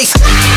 face.